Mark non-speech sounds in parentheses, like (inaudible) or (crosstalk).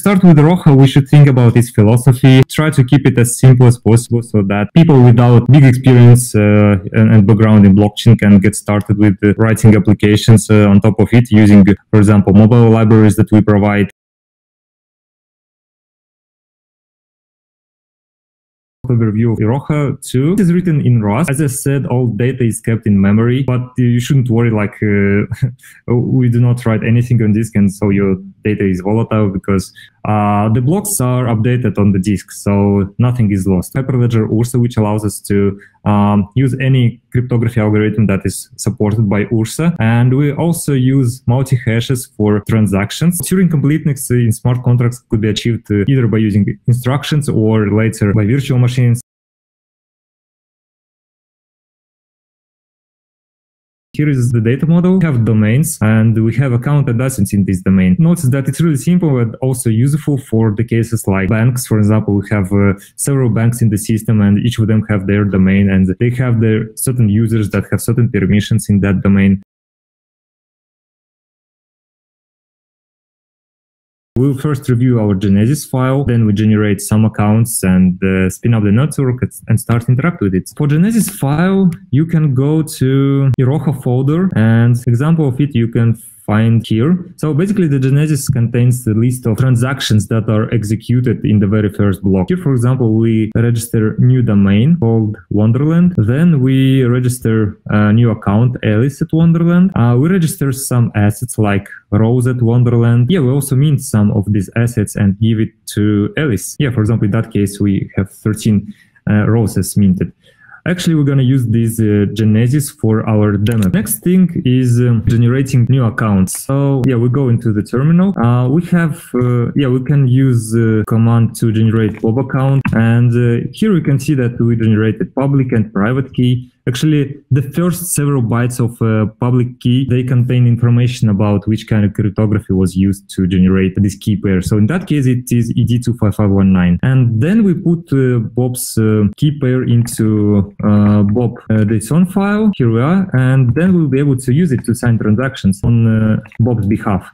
Start with Iroha, we should think about its philosophy. Try to keep it as simple as possible so that people without big experience uh, and, and, background in blockchain can get started with writing applications uh, on top of it using, for example, mobile libraries that we provide overview of Iroha 2. It is written in Rust. As I said, all data is kept in memory, but you shouldn't worry like uh, (laughs) we do not write anything on disk and so your data is volatile because uh, the blocks are updated on the disk, so nothing is lost. Hyperledger Ursa, which allows us to um, use any cryptography algorithm that is supported by Ursa. And we also use multi-hashes for transactions. Turing completeness in smart contracts could be achieved uh, either by using instructions or later by virtual machines. Here is the data model. We have domains and we have account addresses in this domain. Notice that it's really simple and also useful for the cases like banks. For example, we have uh, several banks in the system and each of them have their domain and they have their certain users that have certain permissions in that domain. We'll first review our Genesis file, then we generate some accounts and uh, spin up the network and start interact with it. For Genesis file, you can go to Iroha folder and example of it you can find here. So basically the Genesis contains the list of transactions that are executed in the very first block. Here, for example, we register new domain called Wonderland. Then we register a new account, Alice at Wonderland. Uh, we register some assets like Rose at Wonderland. Yeah, we also mint some of these assets and give it to Alice. Yeah, for example, in that case, we have 13 uh, roses minted. Actually, we're going to use this uh, Genesis for our demo. Next thing is um, generating new accounts. So yeah, we go into the terminal. Uh, we have, uh, yeah, we can use uh, command to generate Bob account. And uh, here we can see that we generated public and private key. Actually, the first several bytes of a uh, public key, they contain information about which kind of cryptography was used to generate this key pair. So in that case, it is ED25519. And then we put uh, Bob's uh, key pair into uh, Bob uh, JSON file. Here we are. And then we'll be able to use it to sign transactions on uh, Bob's behalf.